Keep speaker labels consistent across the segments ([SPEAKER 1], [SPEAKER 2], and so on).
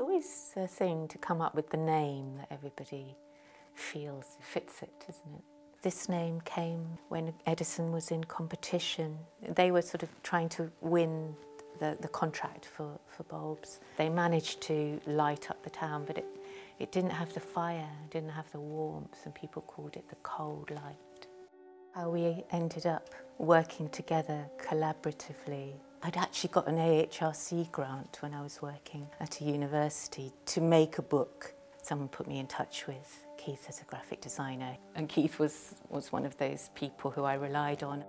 [SPEAKER 1] always a thing to come up with the name that everybody feels fits it, isn't it? This name came when Edison was in competition. They were sort of trying to win the, the contract for, for bulbs. They managed to light up the town, but it, it didn't have the fire, didn't have the warmth, and people called it the cold light. How we ended up working together collaboratively. I'd actually got an AHRC grant when I was working at a university to make a book. Someone put me in touch with Keith as a graphic designer, and Keith was, was one of those people who I relied on.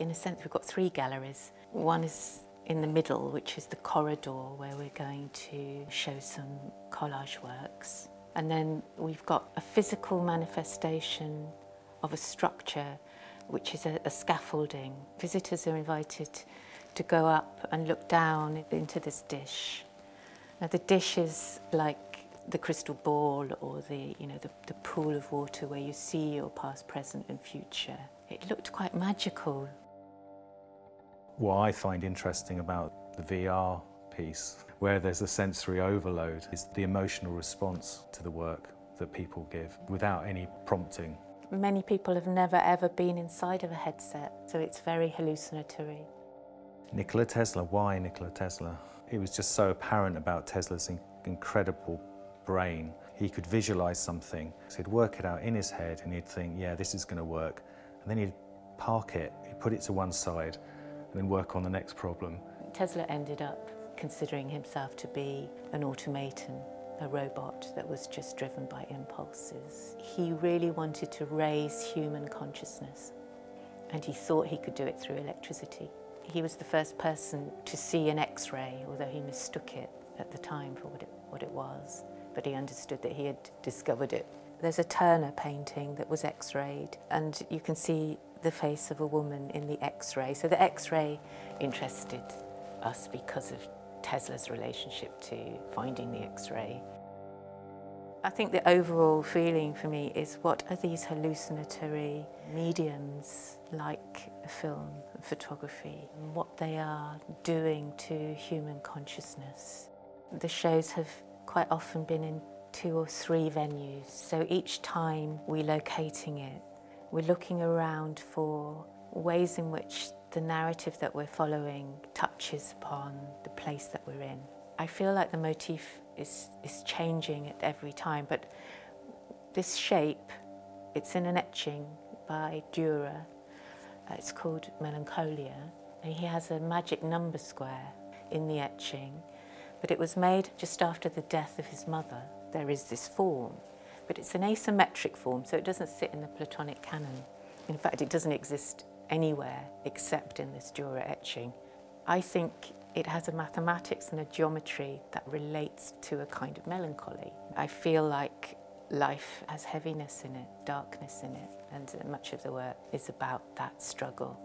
[SPEAKER 1] In a sense, we've got three galleries. One is in the middle, which is the corridor where we're going to show some collage works. And then we've got a physical manifestation of a structure, which is a, a scaffolding. Visitors are invited to go up and look down into this dish. Now the dish is like the crystal ball or the, you know, the, the pool of water where you see your past, present and future. It looked quite magical
[SPEAKER 2] what I find interesting about the VR piece, where there's a sensory overload, is the emotional response to the work that people give without any prompting.
[SPEAKER 1] Many people have never ever been inside of a headset, so it's very hallucinatory.
[SPEAKER 2] Nikola Tesla, why Nikola Tesla? It was just so apparent about Tesla's incredible brain. He could visualize something, so he'd work it out in his head and he'd think, yeah, this is going to work. And then he'd park it, he'd put it to one side, and then work on the next problem.
[SPEAKER 1] Tesla ended up considering himself to be an automaton, a robot that was just driven by impulses. He really wanted to raise human consciousness and he thought he could do it through electricity. He was the first person to see an X-ray, although he mistook it at the time for what it, what it was, but he understood that he had discovered it. There's a Turner painting that was X-rayed and you can see the face of a woman in the X-ray. So the X-ray interested us because of Tesla's relationship to finding the X-ray. I think the overall feeling for me is what are these hallucinatory mediums like film and photography and what they are doing to human consciousness. The shows have quite often been in two or three venues, so each time we're locating it we're looking around for ways in which the narrative that we're following touches upon the place that we're in. I feel like the motif is, is changing at every time, but this shape, it's in an etching by Dürer. Uh, it's called Melancholia, and he has a magic number square in the etching, but it was made just after the death of his mother. There is this form, but it's an asymmetric form, so it doesn't sit in the Platonic canon. In fact, it doesn't exist anywhere except in this Dürer etching. I think it has a mathematics and a geometry that relates to a kind of melancholy. I feel like life has heaviness in it, darkness in it, and much of the work is about that struggle.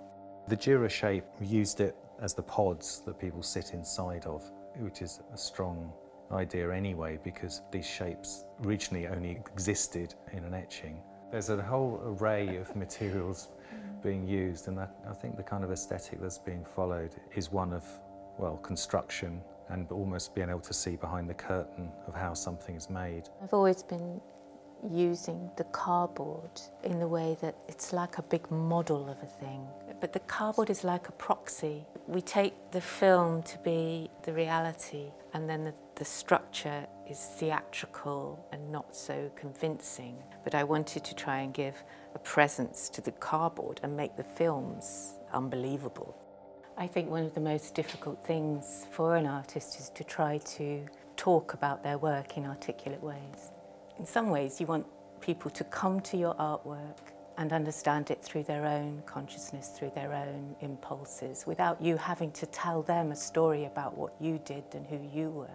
[SPEAKER 2] The Dürer shape used it as the pods that people sit inside of, which is a strong idea anyway because these shapes originally only existed in an etching. There's a whole array of materials being used and I, I think the kind of aesthetic that's being followed is one of, well, construction and almost being able to see behind the curtain of how something is made.
[SPEAKER 1] I've always been using the cardboard in the way that it's like a big model of a thing. But the cardboard is like a proxy. We take the film to be the reality and then the, the structure is theatrical and not so convincing. But I wanted to try and give a presence to the cardboard and make the films unbelievable. I think one of the most difficult things for an artist is to try to talk about their work in articulate ways. In some ways, you want people to come to your artwork and understand it through their own consciousness, through their own impulses, without you having to tell them a story about what you did and who you were.